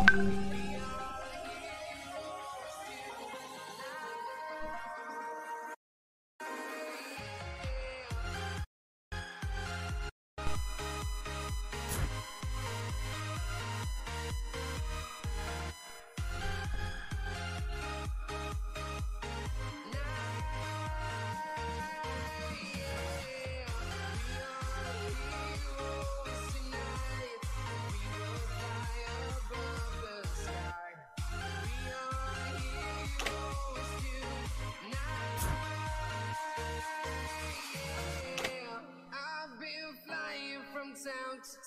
Town to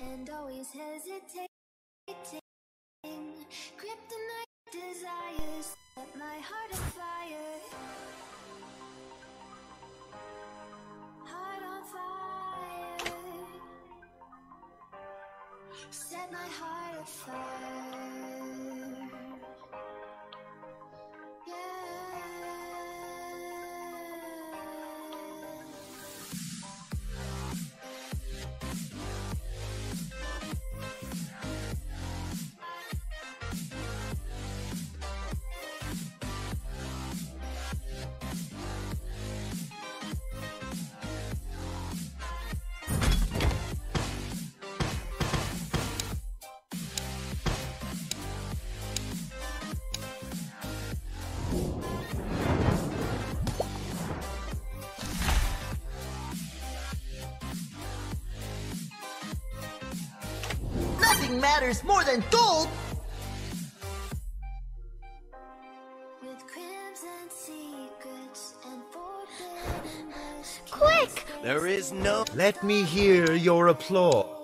and always hesitating. Kryptonite desires set my heart afire. Heart on fire. Set my heart afire. Matters more than gold! With crimson secrets and forbidden bliss. Quick! There is no. Let me hear your applause.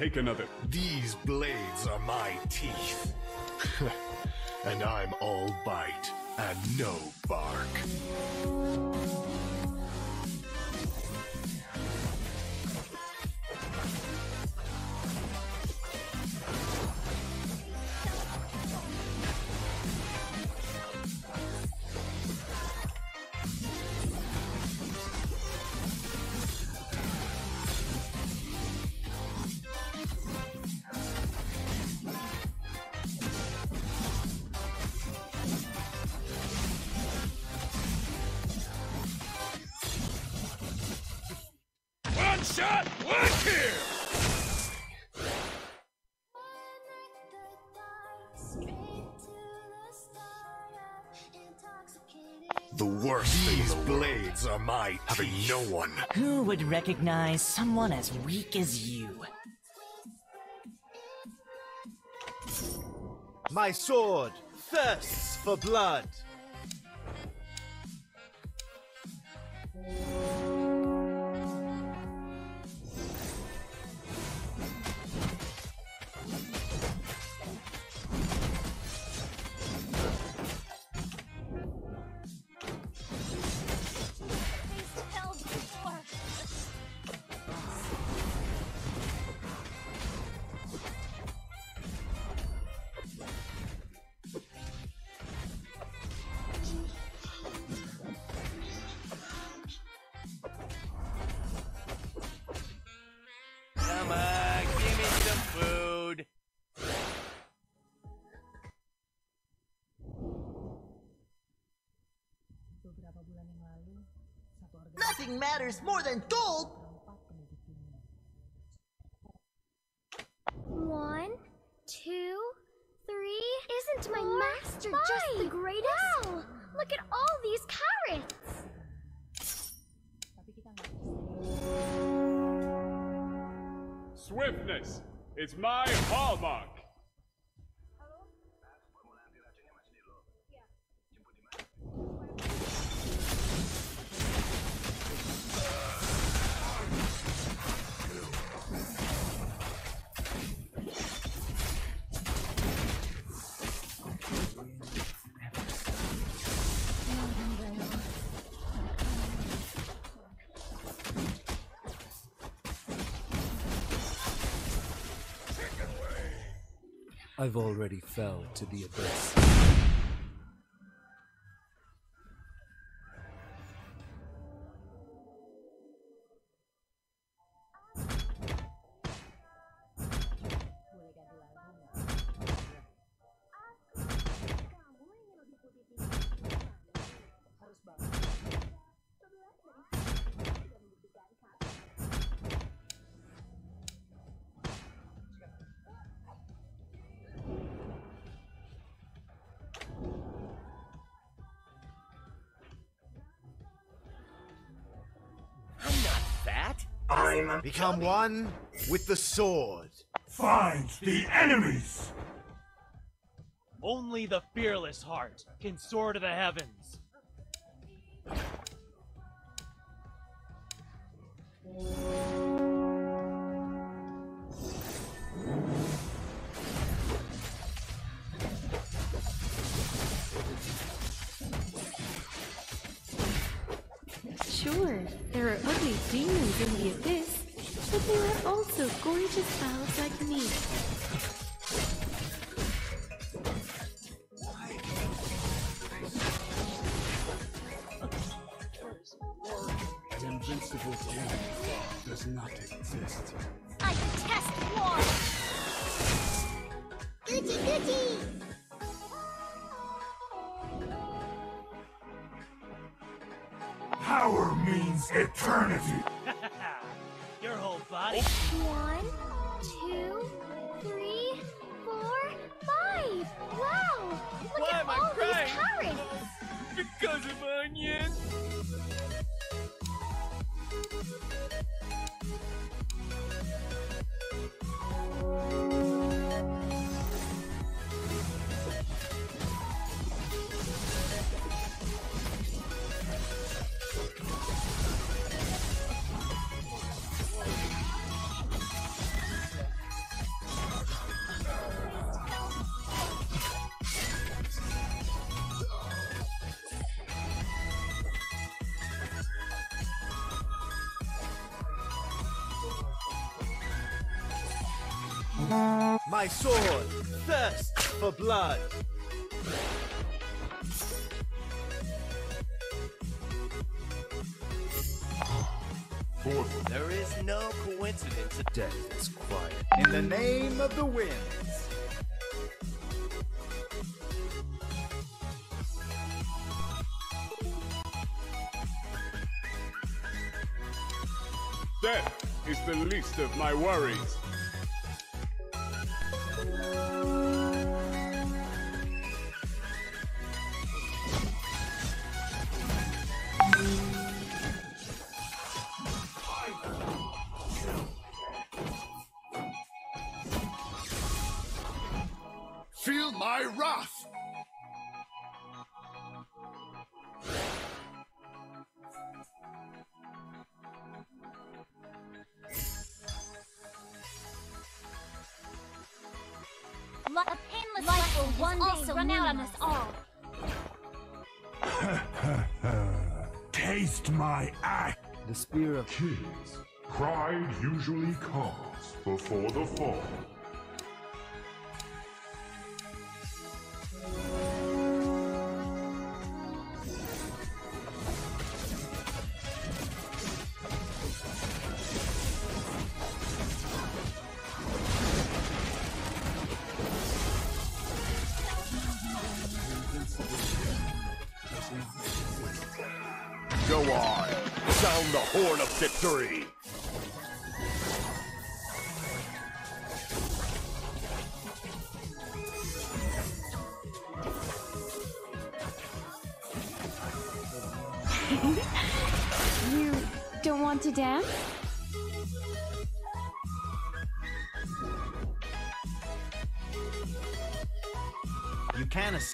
Take another. These blades are my teeth. and I'm all bite and no bark. Blades are having no one. Who would recognize someone as weak as you? My sword thirsts for blood. Matters more than I've already fell to the abyss. I'm Become one with the sword. Find the enemies. Only the fearless heart can soar to the heavens. Sure, there are ugly demons in the abyss, but there are also gorgeous elves like me. Sword thirst for blood. There is no coincidence. Death is quiet. In the name of the winds. Death is the least of my worries.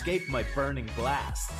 Escape my burning blasts.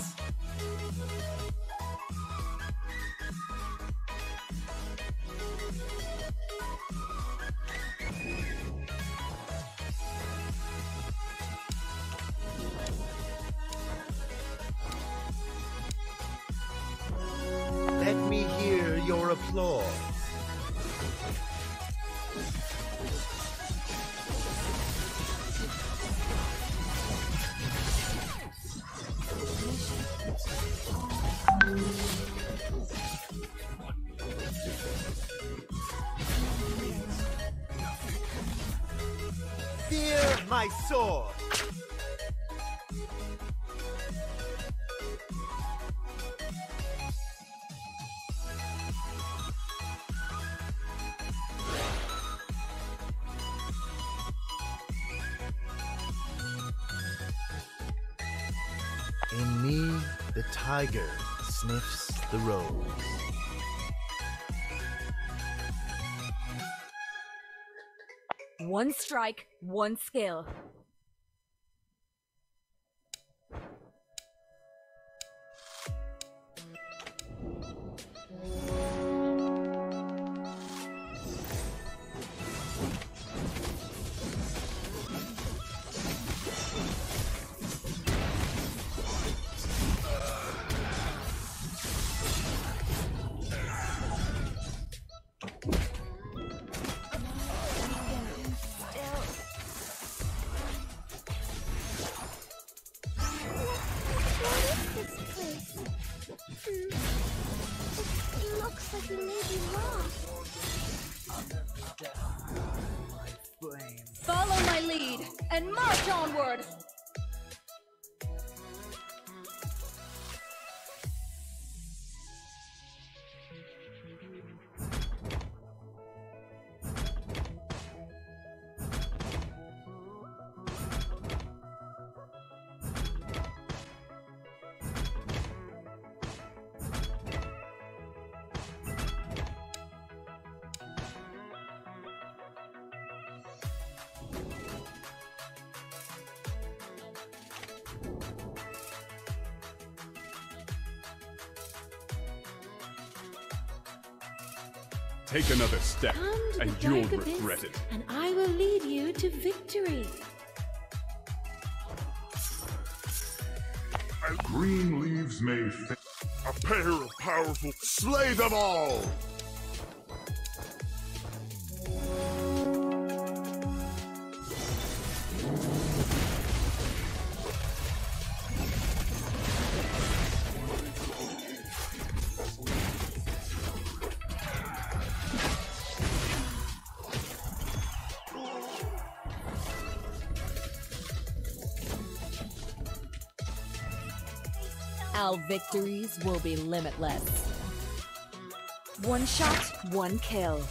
Sniffs the rose. One strike, one skill. And the you'll dark abyss, regret it. and I will lead you to victory. Green leaves may fa- A pair of powerful. Slay them all! Victories will be limitless. One shot, one kill.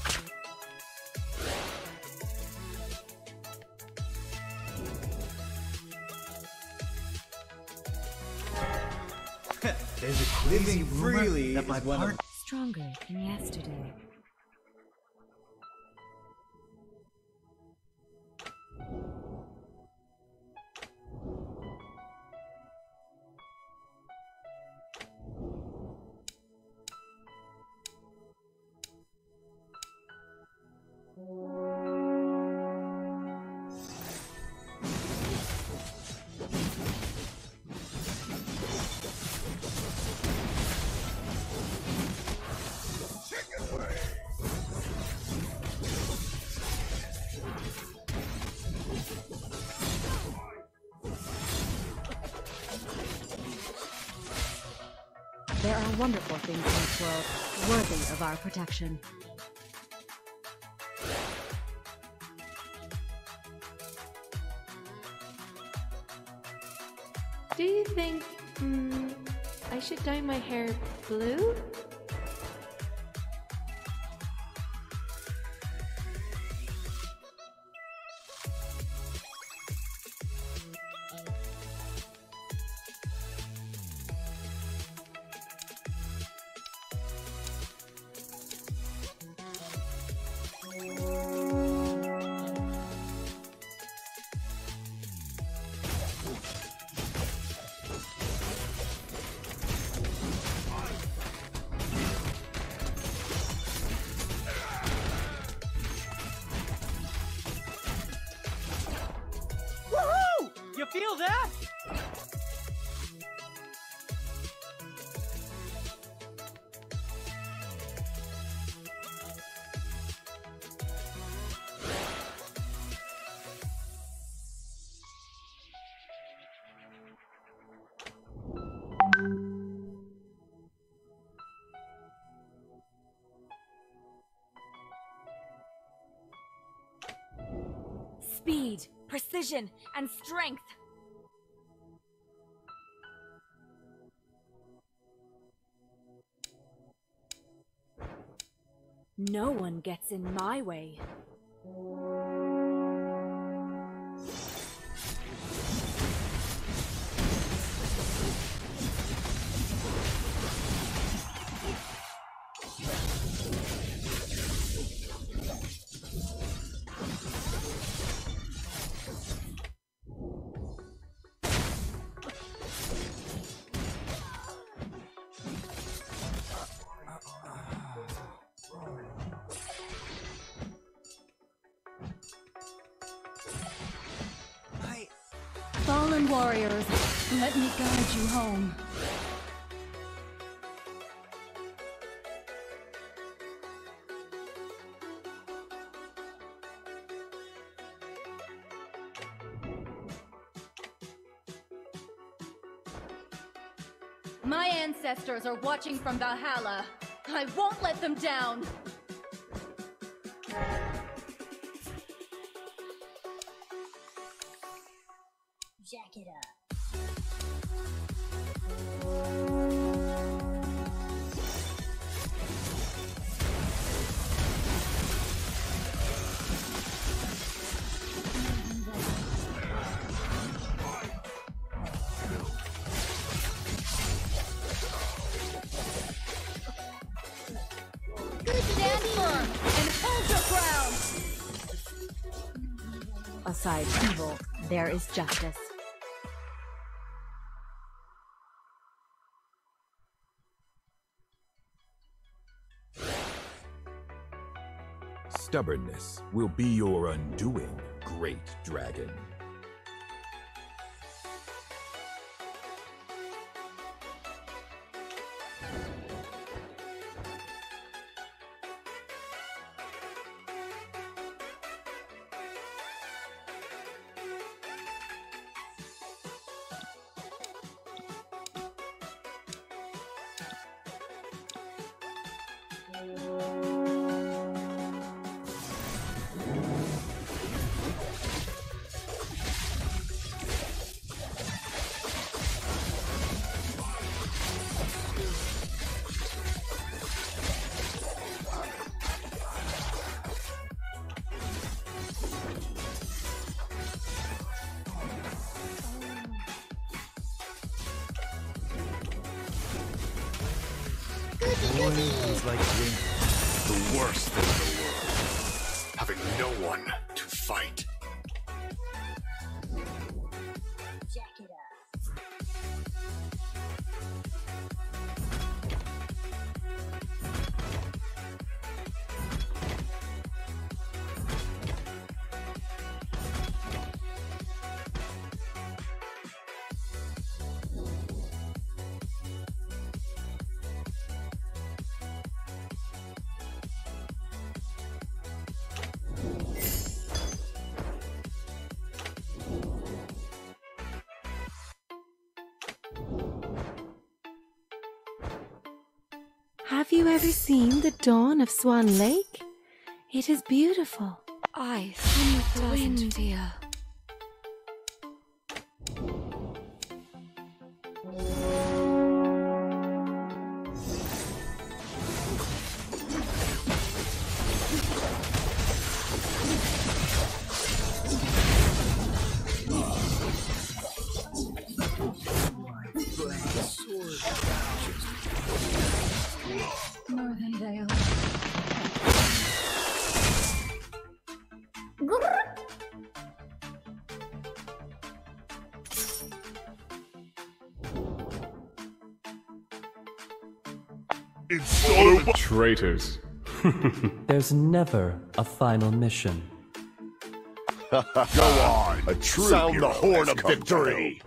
There's a crazy Living rumor freely that my is one of- part- Stronger than yesterday. Wonderful things in this world worthy of our protection. Do you think mm, I should dye my hair blue? Speed, precision, and strength. No one gets in my way. My ancestors are watching from Valhalla. I won't let them down. Justice. Stubbornness will be your undoing, great dragon. Have you ever seen the dawn of Swan Lake? It is beautiful. And doesn't wind. feel. traitors. There's never a final mission. Go on. A true Sound the horn of victory.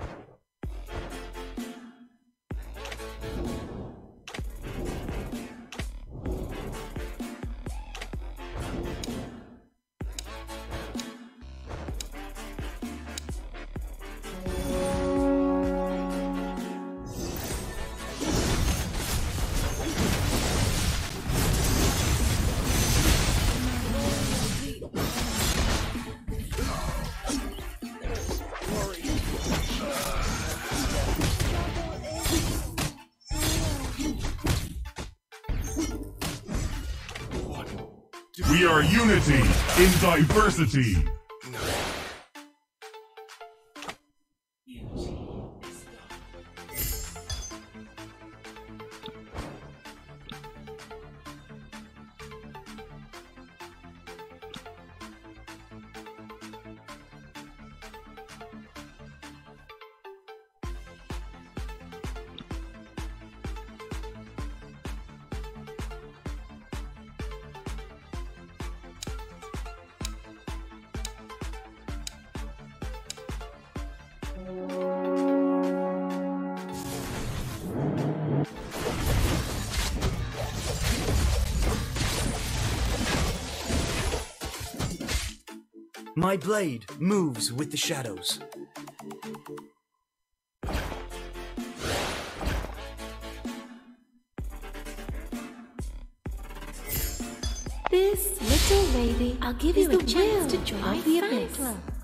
in diversity. My blade moves with the shadows. This little lady, I'll give you a chance will to join my fan club.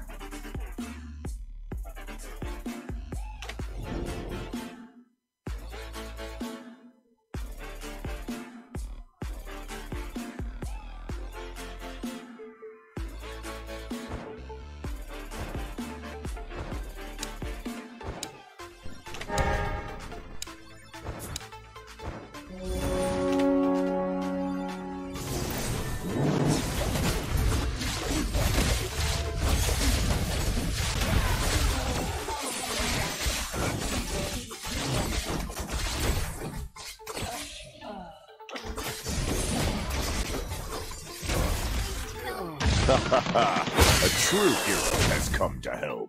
A true hero has come to help.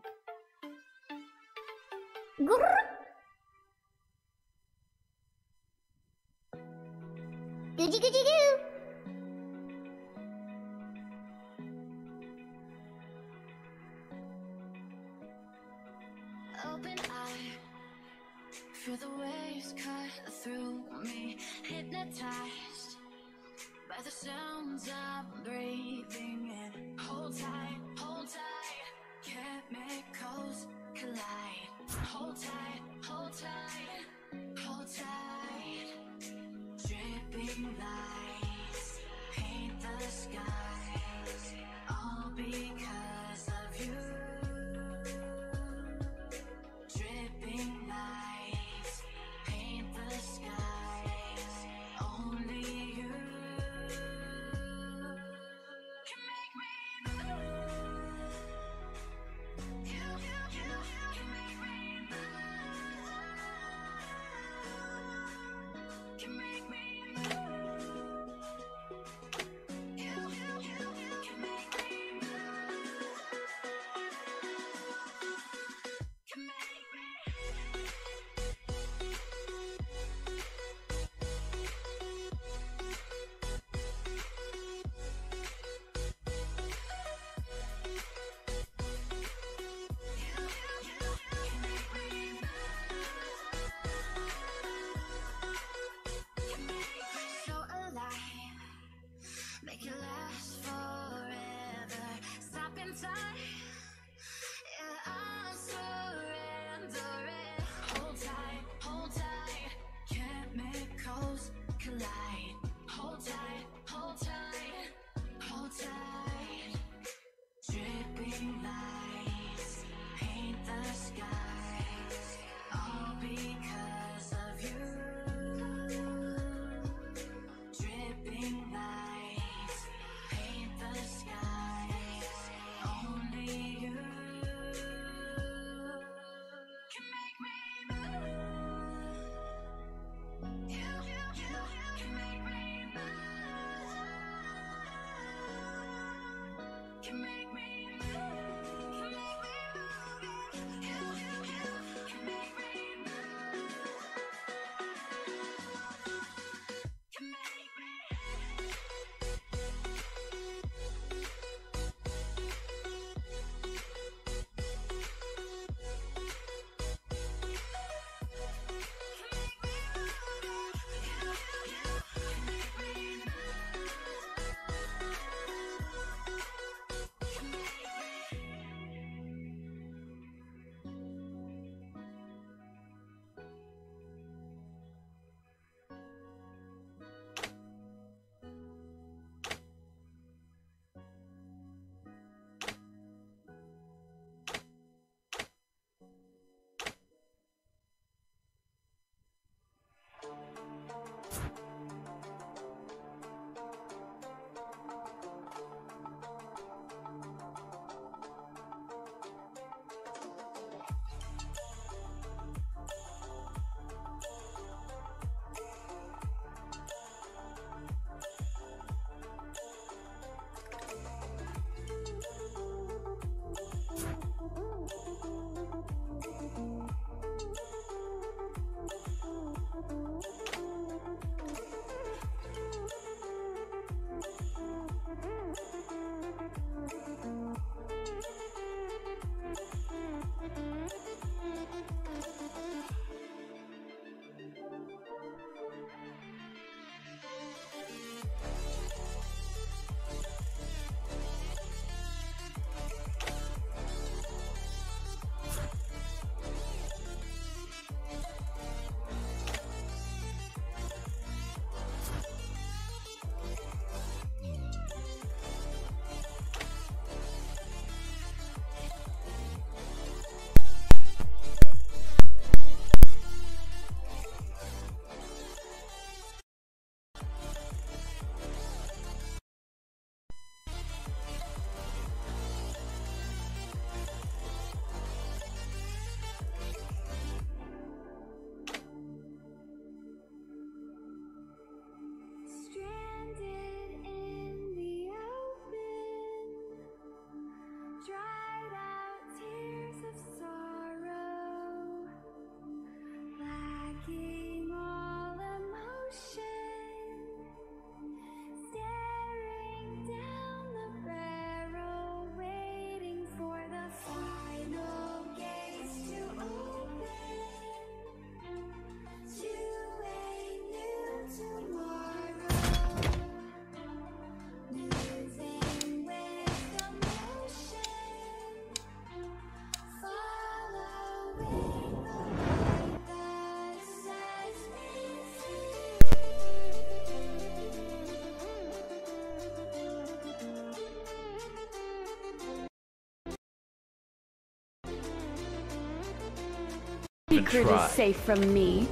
Secret try. is safe from me.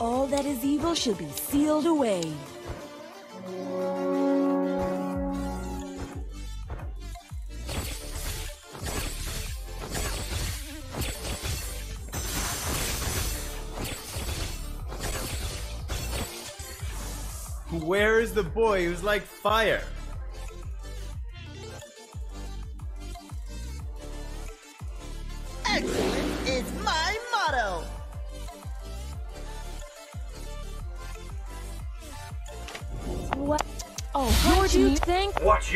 All that is evil shall be sealed away. Where is the boy who's like fire?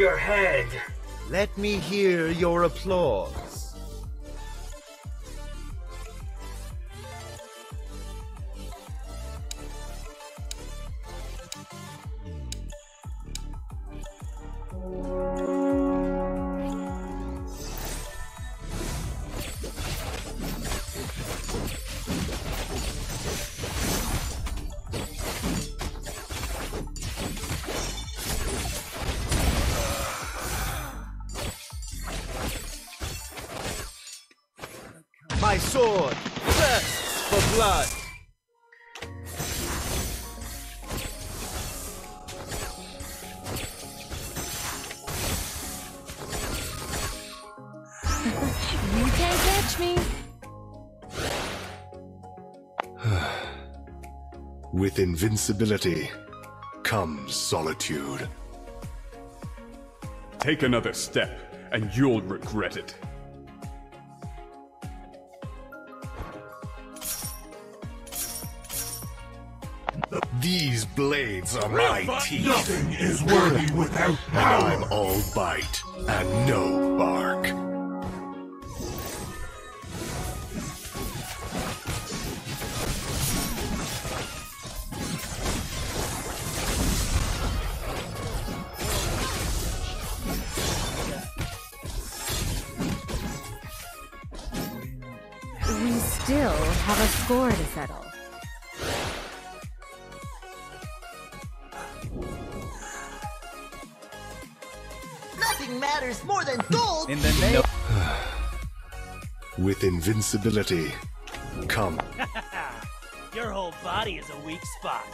Your head. Let me hear your applause. With invincibility comes solitude. Take another step, and you'll regret it. These blades are my teeth. Nothing is worthy without And I'm all bite and no bark. With invincibility come. Your whole body is a weak spot.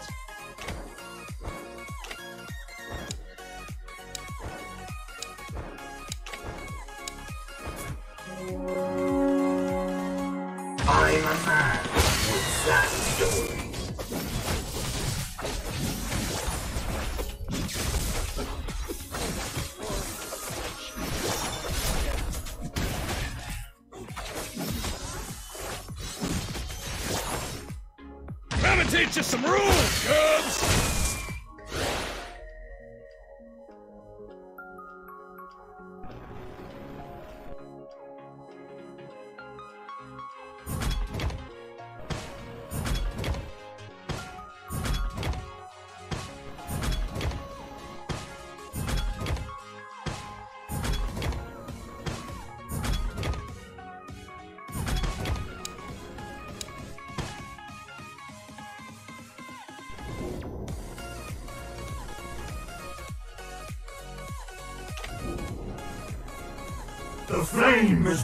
Some rules,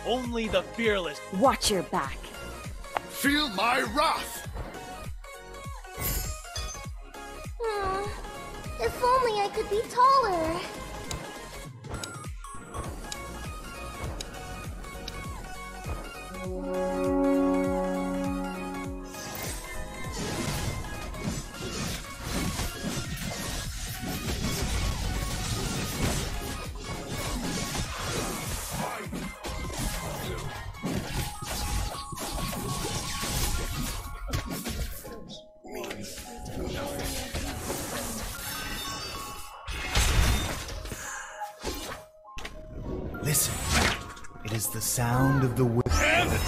Only the fearless. Watch your back. Feel my wrath! Hmm. If only I could be taller.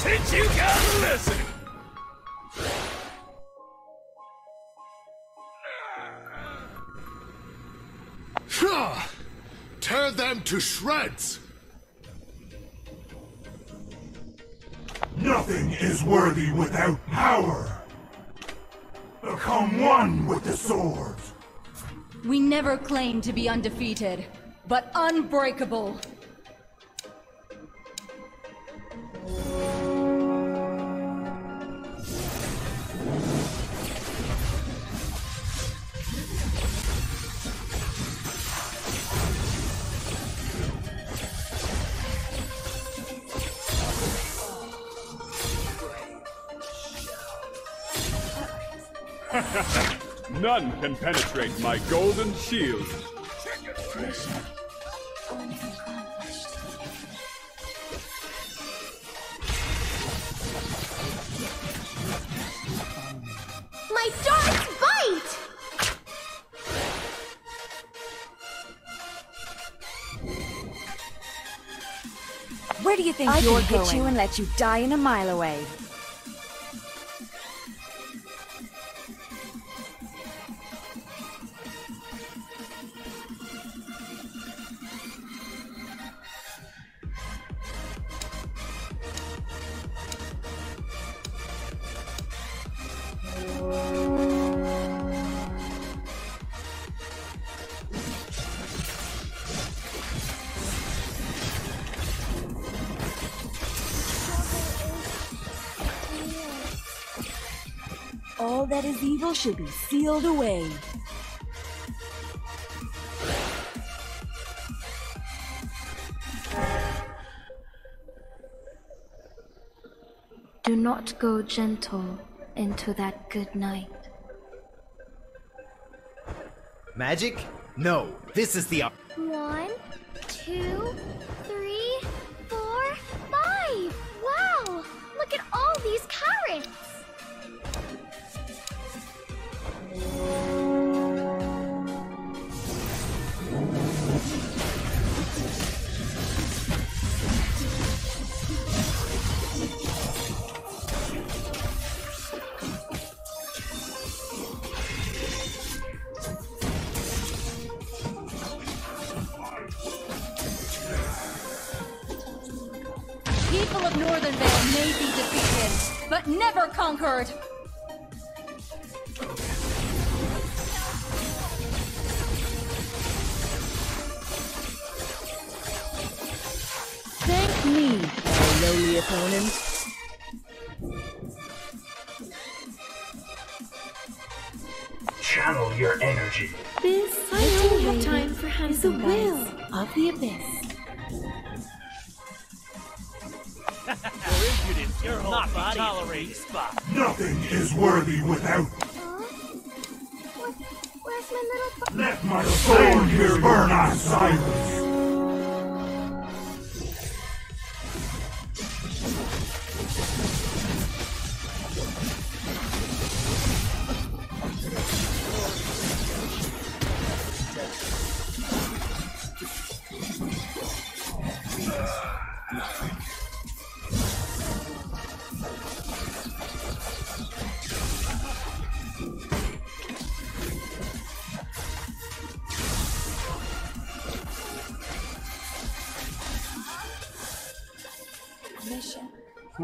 Time teach you guys a lesson! Tear them to shreds! Nothing is worthy without power. Become one with the sword. We never claimed to be undefeated, but unbreakable. None can penetrate my golden shield. My darts bite! Where do you think I you're can hit you and let you die in a mile away. Should be sealed away. Do not go gentle into that good night. Magic? No, this is the. One, two, People Vale may be defeated, but never conquered. Thank me, our lowly opponent. Channel your energy. This I don't have time for is the will of the abyss. Your impudence your whole body tolerate spot. Nothing is worthy without. Where's my little Let my sword here burn on silence.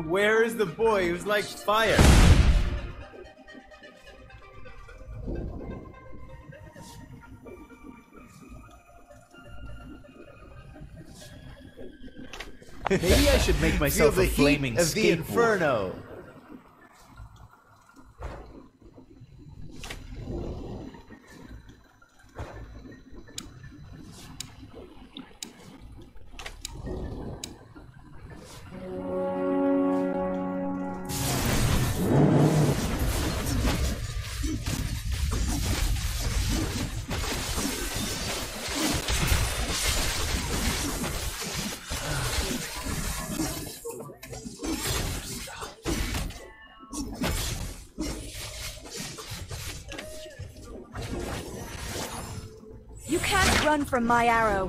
Where is the boy who's like fire? Maybe I should make myself Feel a the heat flaming of the inferno. Run from my arrow.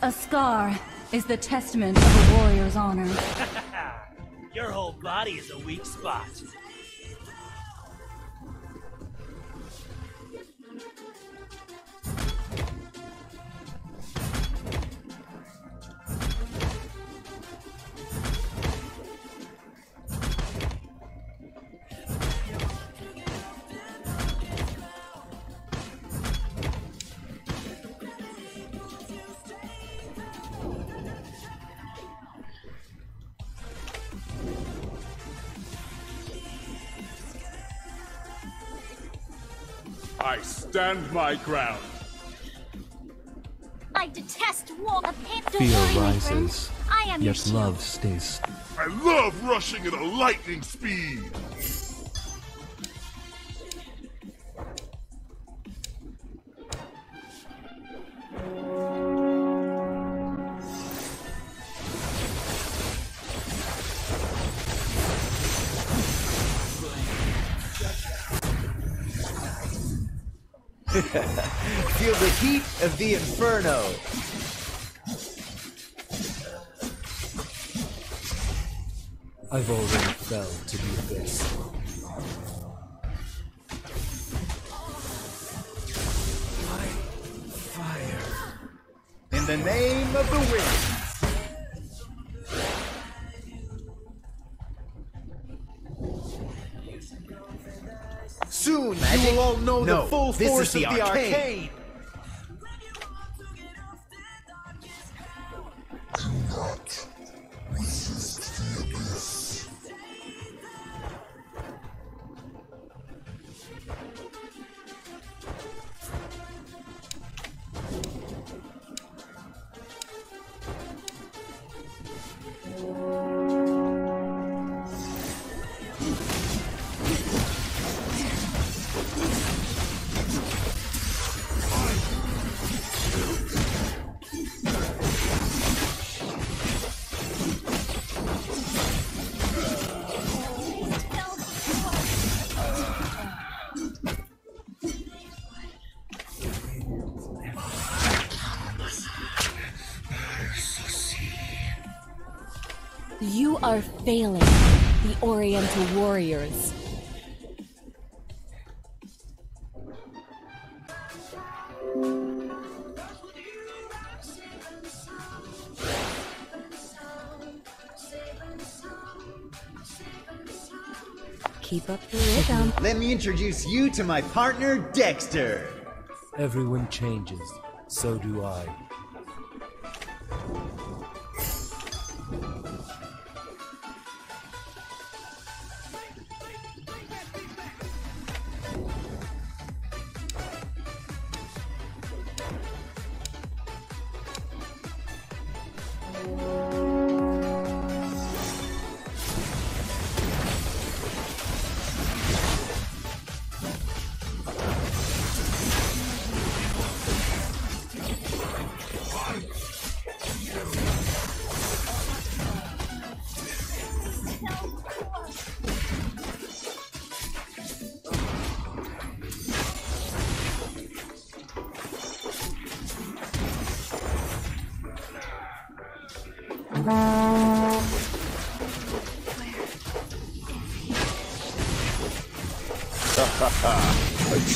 A scar is the testament of a warrior's honor. Your whole body is a weak spot. I stand my ground. I detest war. A pit. Don't Fear worry, my friend. rises. I am Yet your shield. love stays. I love rushing at a lightning speed. The inferno. I've already fell to the abyss. In the name of the wind. Soon you will all know No, the full force of the arcane. arcane. Introduce you to my partner, Dexter. Everyone changes. So do I.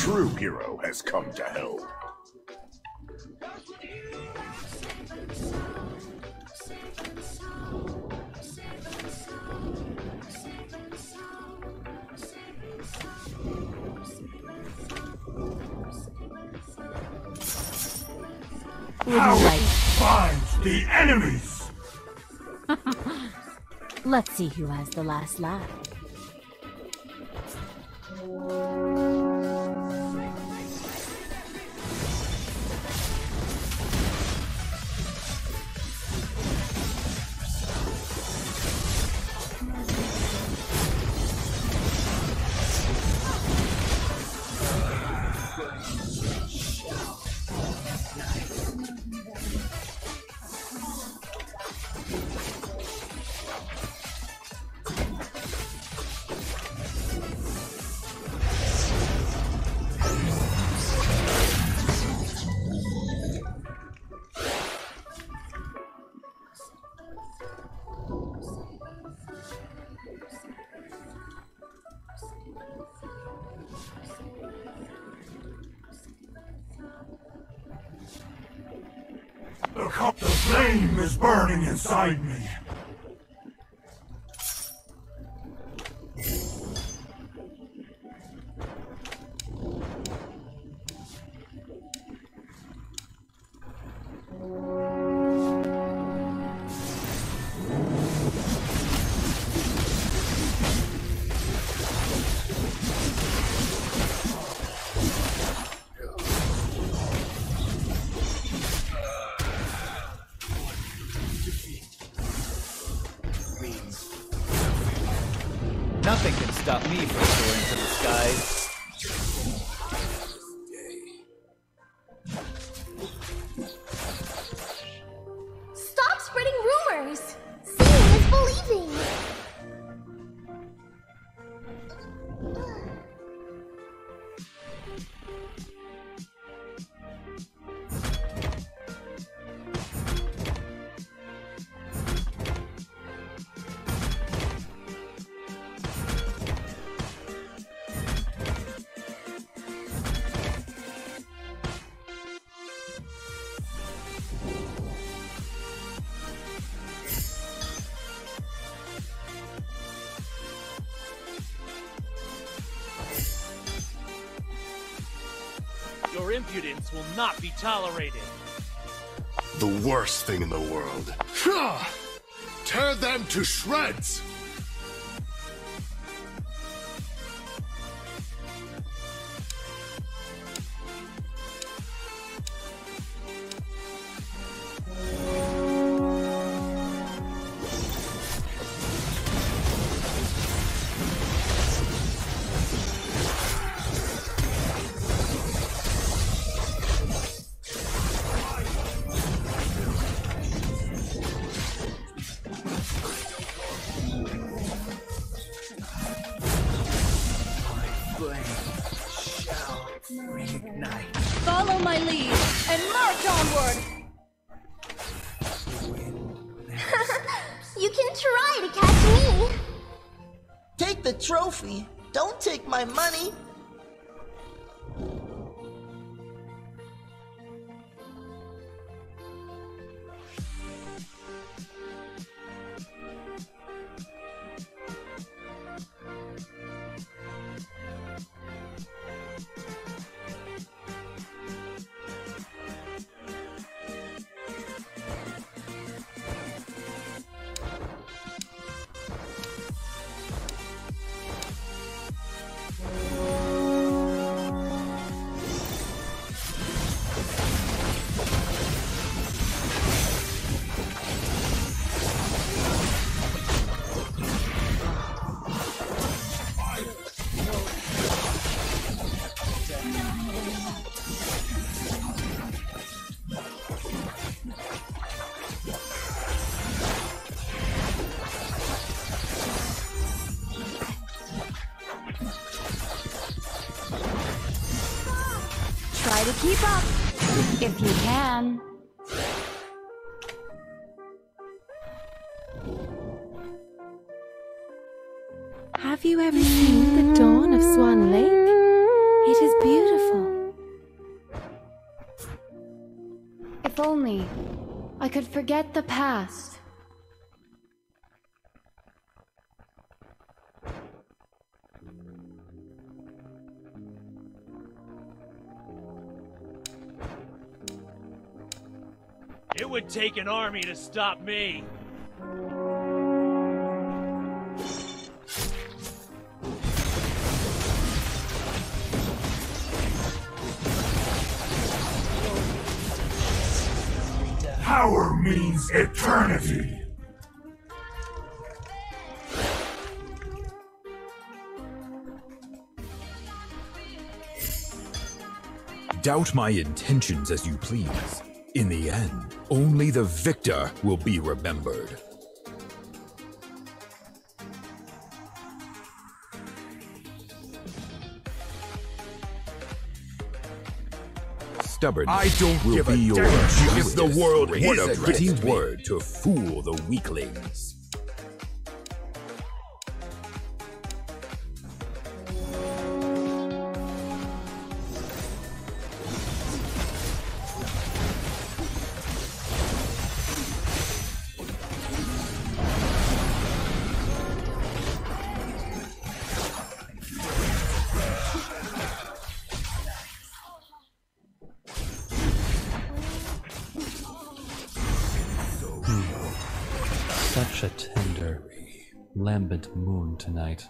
true hero has come to help. How like- finds the enemies. Let's see who has the last laugh. Will not be tolerated. The worst thing in the world. Tear them to shreds! Up, if you can. Have you ever seen the dawn of Swan Lake? It is beautiful. If only I could forget the past. Would take an army to stop me. Power means eternity. Doubt my intentions as you please. In the end, only the victor will be remembered. Stubborn. I don't will give a be your damn if the world What is a a fitting word to fool the weaklings. Tonight.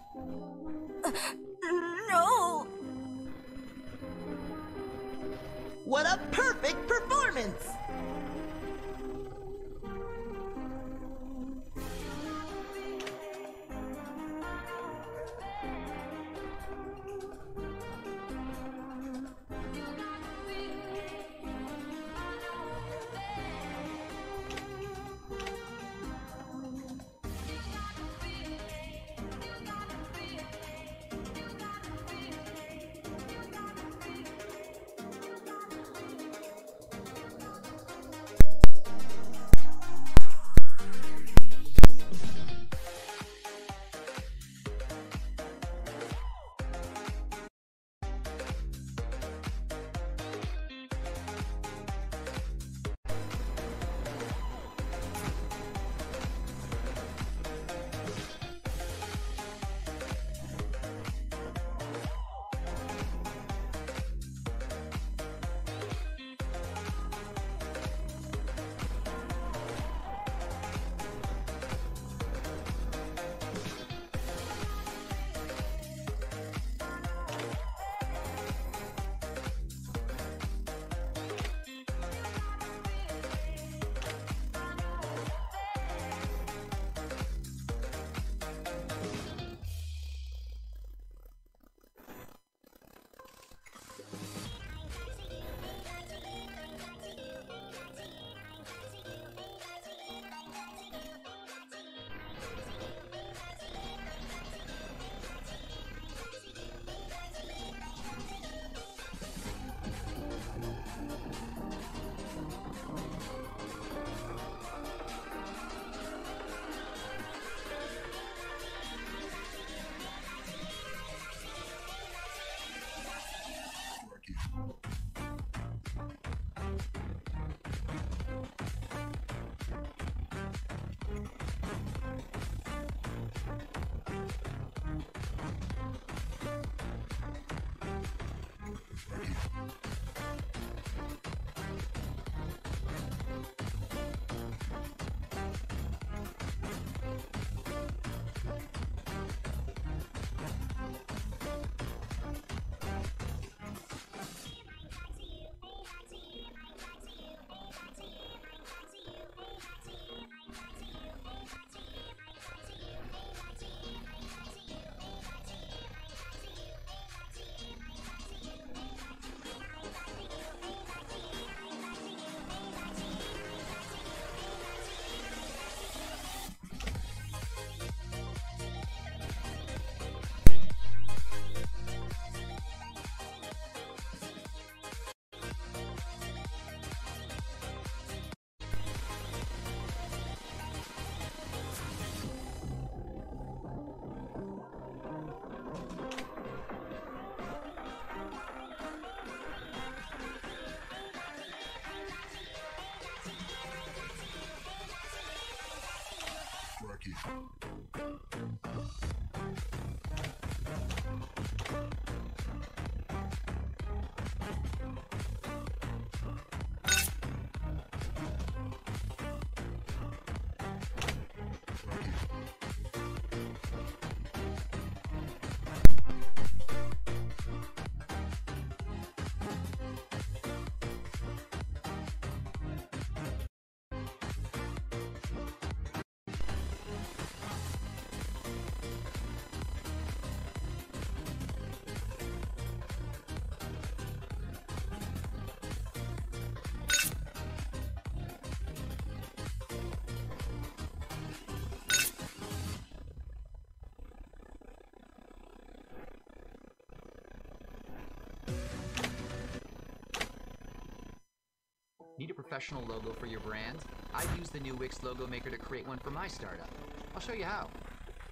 Need a professional logo for your brand? I've used the new Wix Logo Maker to create one for my startup. I'll show you how.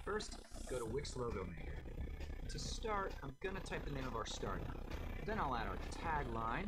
First, go to Wix Logo Maker. To start, I'm gonna type the name of our startup. Then I'll add our tagline.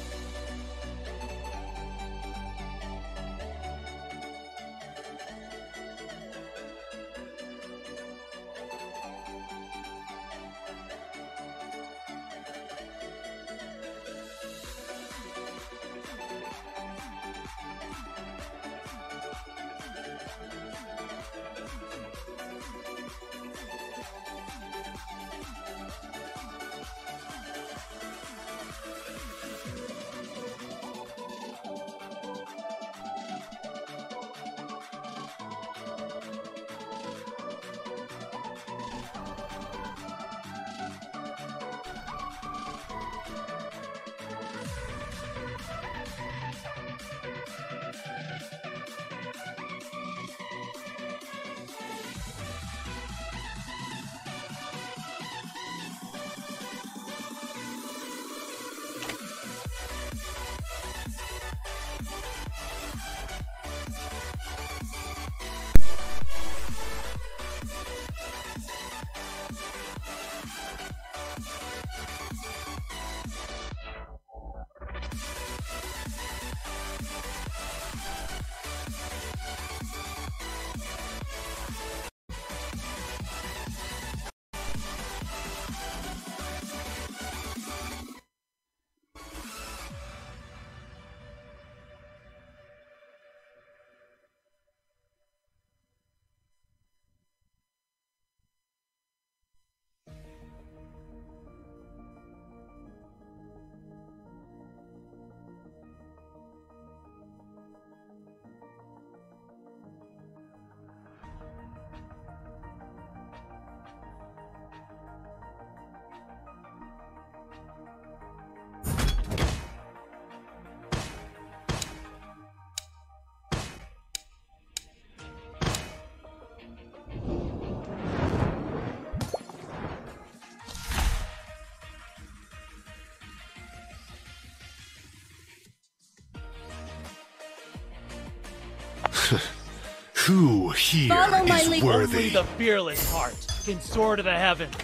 Who here Follow my is lead. worthy? Only the fearless heart can soar to the heavens.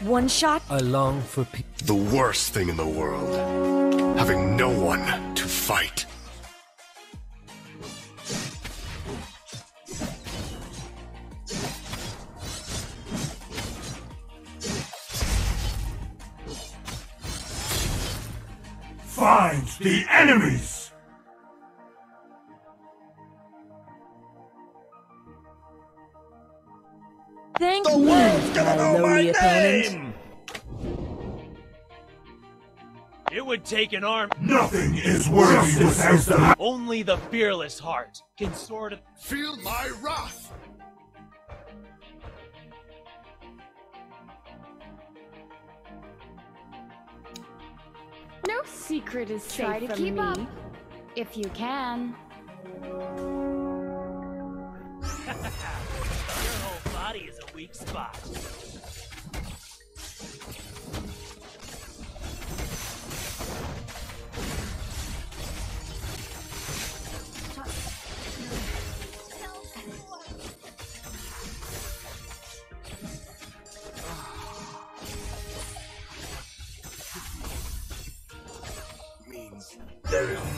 One shot. I long for peace. The worst thing in the world. Having no one to fight. Find the enemies! Thank The me, world's gonna my know my lowly opponent. name! It would take an arm. Nothing is worthy without the... Only the fearless heart can sort of Feel my wrath! Secret is safe Try to from keep me. up. If you can. Your whole body is a weak spot.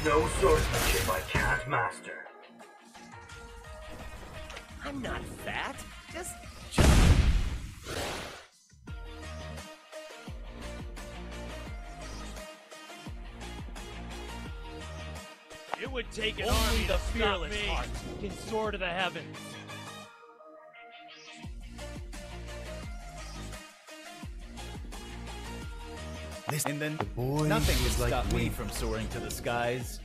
No swordsmanship I can't master. I'm not fat. Just. It would take an army the fearless heart can soar to the heavens. And then boy nothing like stop me from soaring to the skies.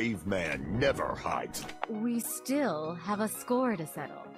Brave man never hides. We still have a score to settle.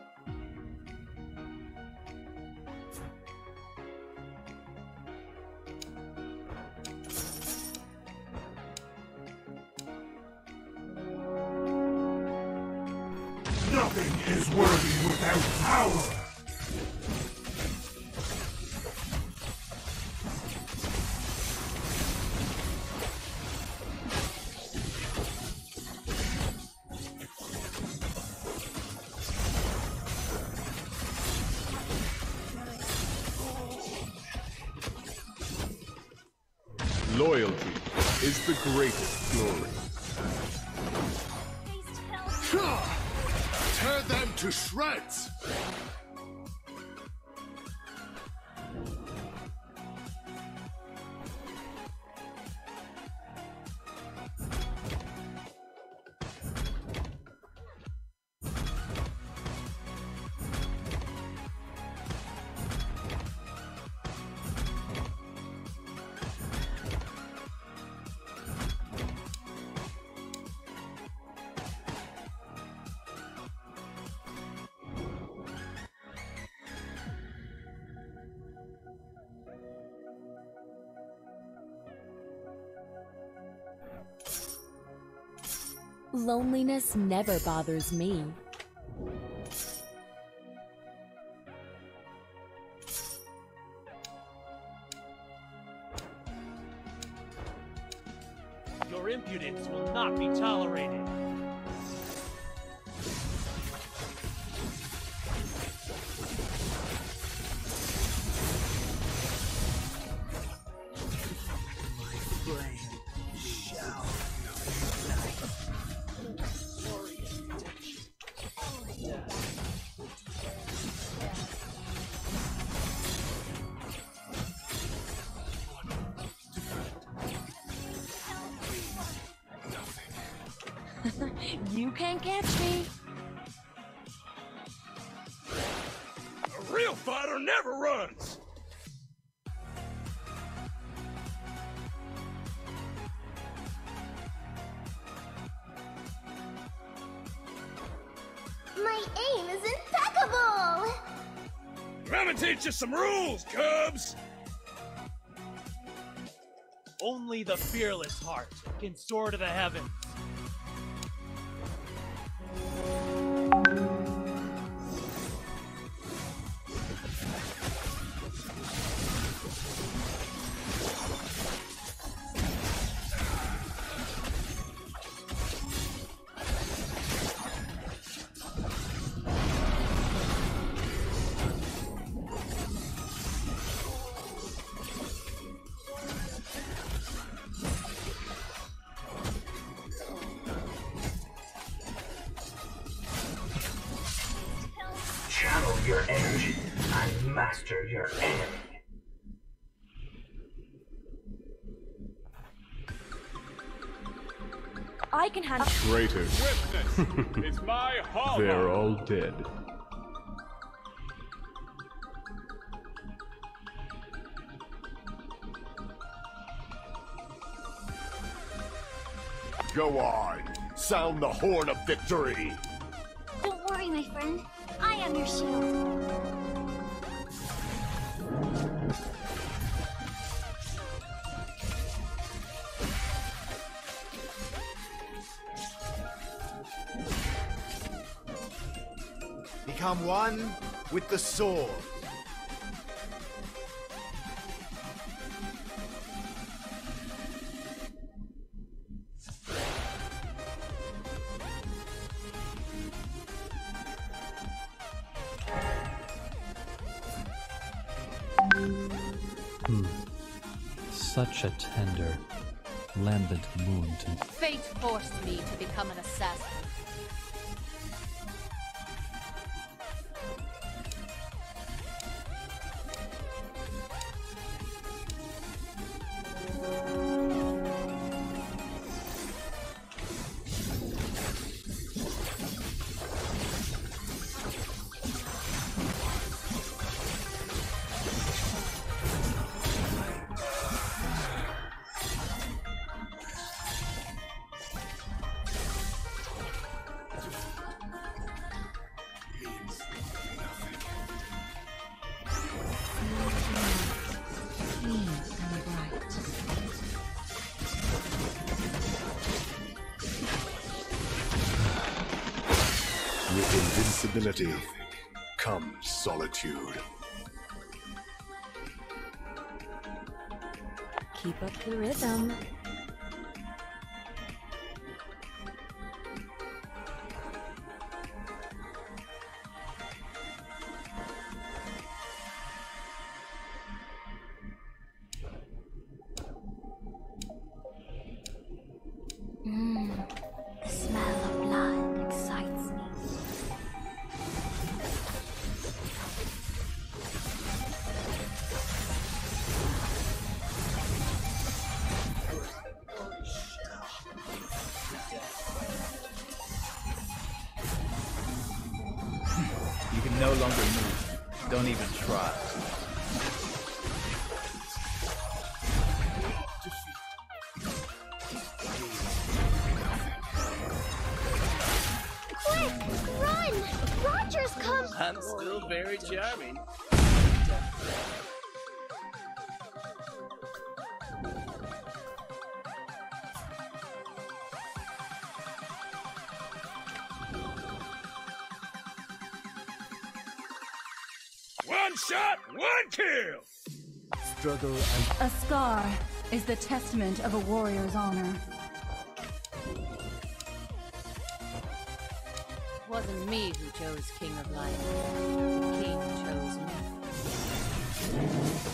Loyalty is the greatest glory. Tear them to shreds! Loneliness never bothers me. Some rules, Cubs! Only the fearless heart can soar to the heavens. Your energy and master your enemy. I can handle. Traitors. it's my hall. They're all dead. Go on. Sound the horn of victory. Don't worry, my friend. One with the sword. Hmm. Such a tender, lambent moon to Fate forced me to become an assassin. Invincibility comes solitude. Keep up the rhythm. No longer move. Don't even try. Shot, one kill! struggle and A scar is the testament of a warrior's honor. It wasn't me who chose King of Light. The king chose me.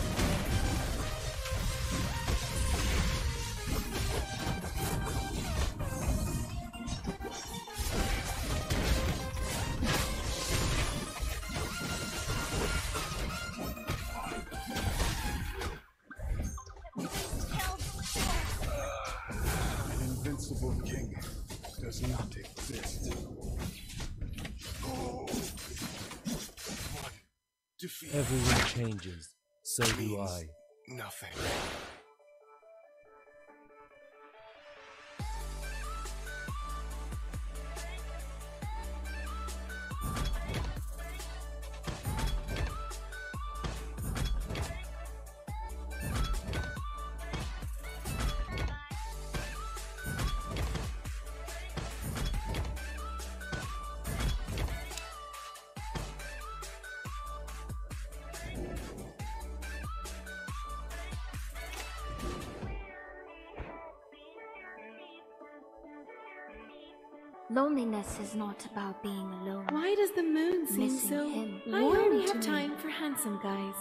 Loneliness is not about being alone. Why does the moon seem Missing so him. I only to have me. time for handsome guys.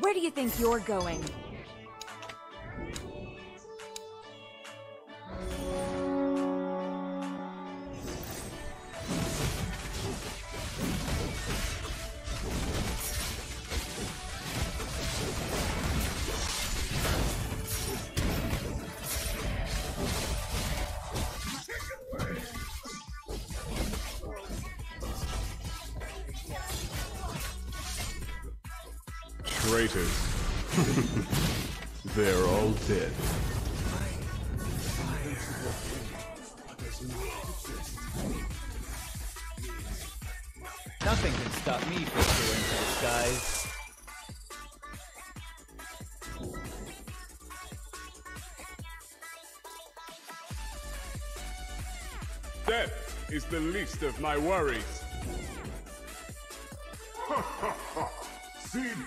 Where do you think you're going? Traitors. They're all dead. Nothing can stop me from soaring to the skies. Death is the least of my worries.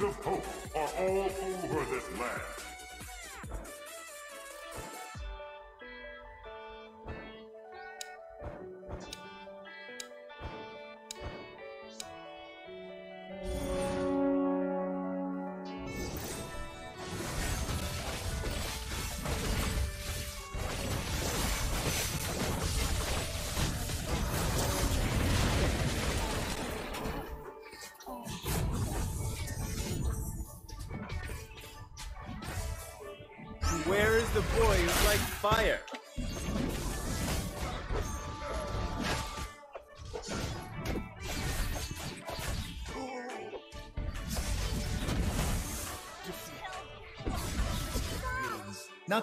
Of hope are all over this land.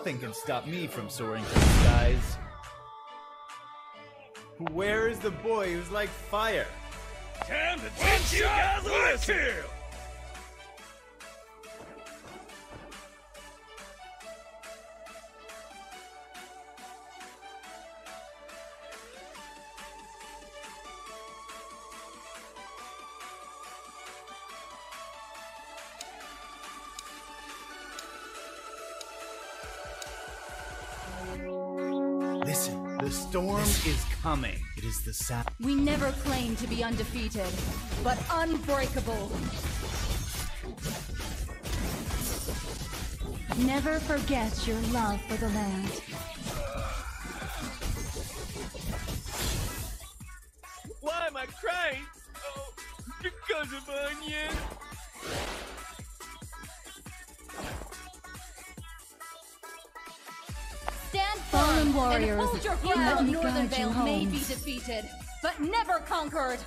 Nothing can stop me from soaring to the skies. Where is the boy who's like fire? Time to teach you guys a coming. It is the sound. We never claimed to be undefeated, but unbreakable. Never forget your love for the land. Defeated, but never conquered.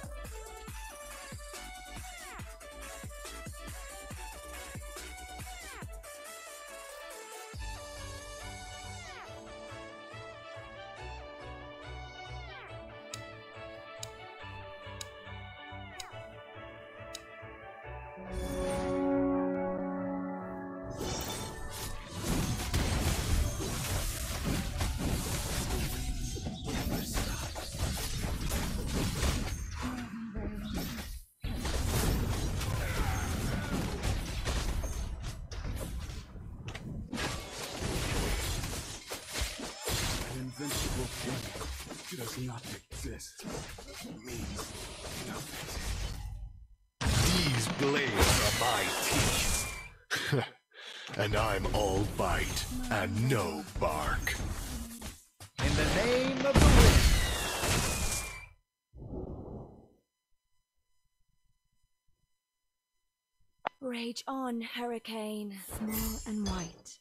Blades are my teeth. and I'm all bite and no bark. In the name of the wind. Rage on, hurricane. Small and white,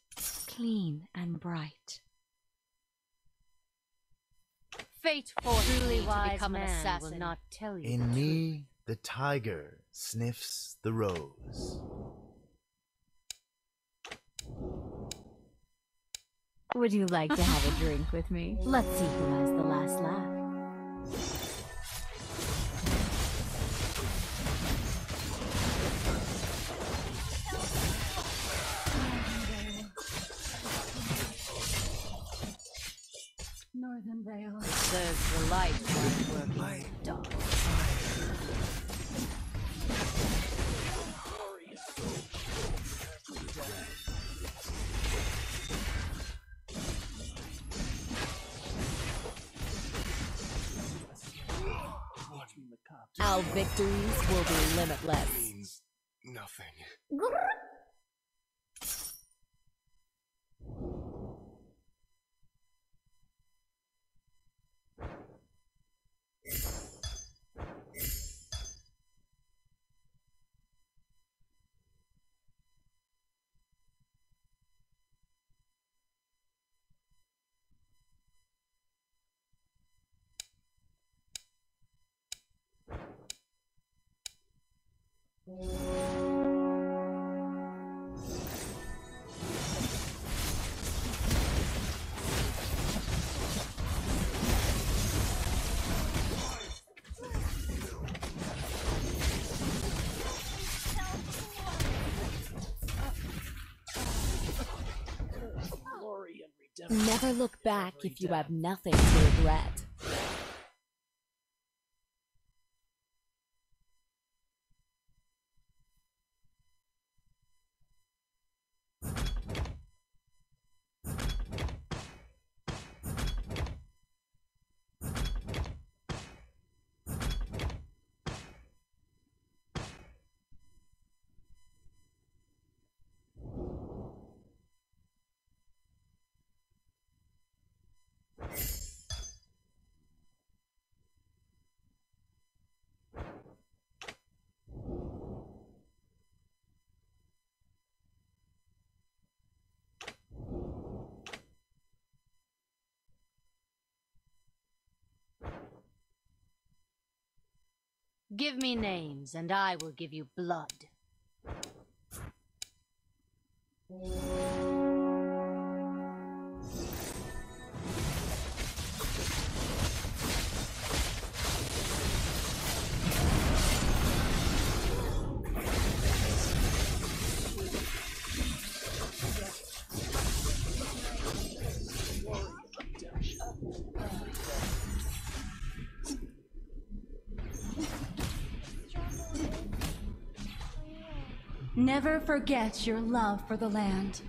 clean and bright. Fate for Truly me wise to become an man assassin. will not tell you. In me, the tiger sniffs the rose. Would you like to have a drink with me? Let's see who has the last laugh. Northern Vale. It serves the light while working Our victories will be limitless. Means nothing. Never look back if you have nothing to regret. Give me names, and I will give you blood. Never forget your love for the land.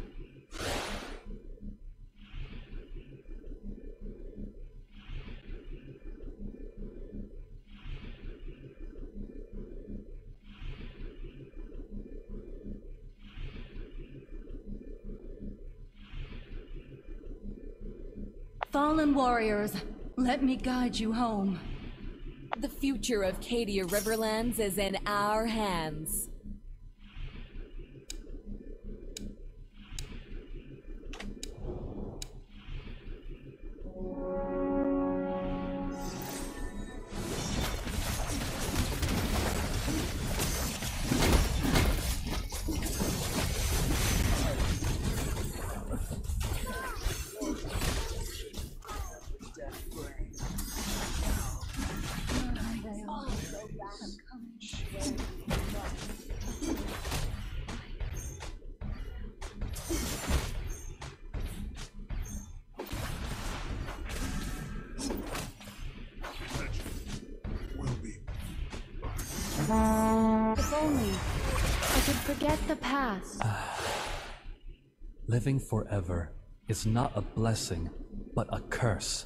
Fallen warriors, let me guide you home. The future of Cadia Riverlands is in our hands. Living forever is not a blessing, but a curse.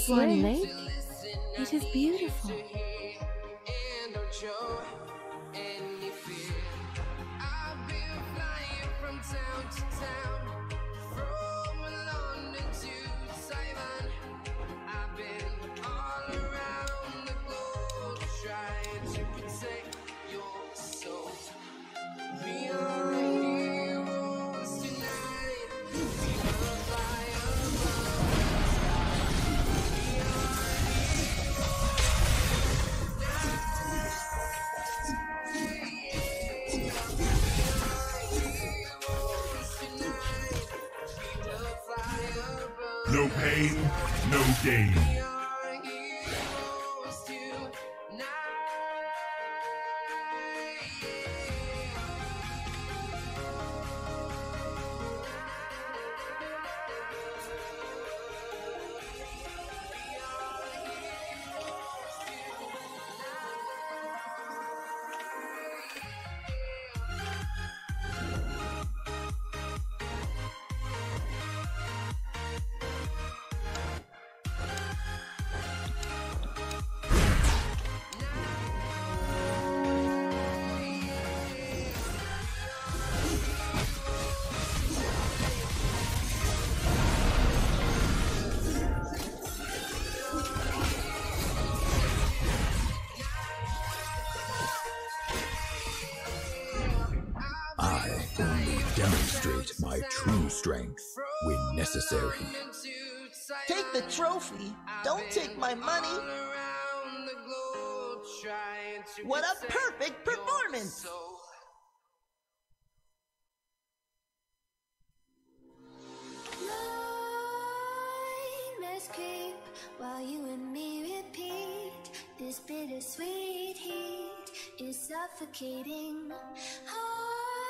Seriously? strength when necessary. Take the trophy. Don't take my money. What a perfect performance! while you and me repeat this bittersweet heat is suffocating. Oh